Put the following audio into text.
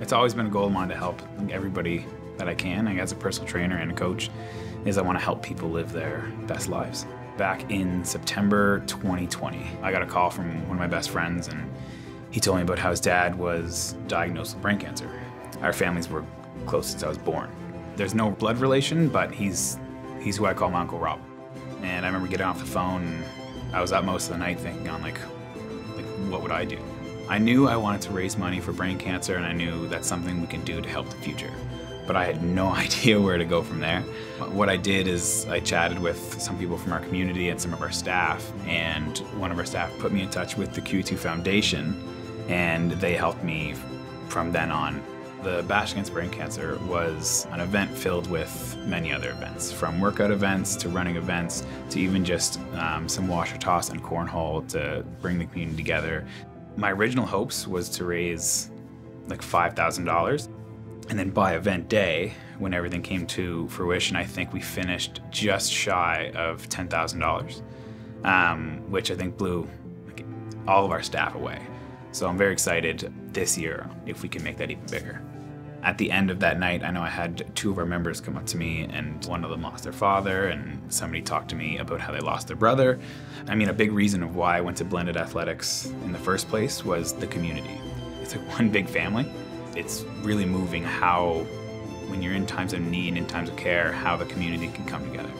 It's always been a goal of mine to help everybody that I can, like as a personal trainer and a coach, is I want to help people live their best lives. Back in September 2020, I got a call from one of my best friends and he told me about how his dad was diagnosed with brain cancer. Our families were close since I was born. There's no blood relation, but he's he's who I call my Uncle Rob. And I remember getting off the phone I was up most of the night thinking on like, like what would I do? I knew I wanted to raise money for brain cancer and I knew that's something we can do to help the future. But I had no idea where to go from there. What I did is I chatted with some people from our community and some of our staff, and one of our staff put me in touch with the QEII Foundation, and they helped me from then on. The Bash Against Brain Cancer was an event filled with many other events, from workout events to running events to even just um, some washer toss and cornhole to bring the community together my original hopes was to raise like $5,000. And then by event day, when everything came to fruition, I think we finished just shy of $10,000, um, which I think blew like, all of our staff away. So I'm very excited this year if we can make that even bigger. At the end of that night, I know I had two of our members come up to me, and one of them lost their father, and somebody talked to me about how they lost their brother. I mean, a big reason of why I went to blended athletics in the first place was the community. It's like one big family. It's really moving how, when you're in times of need and times of care, how the community can come together.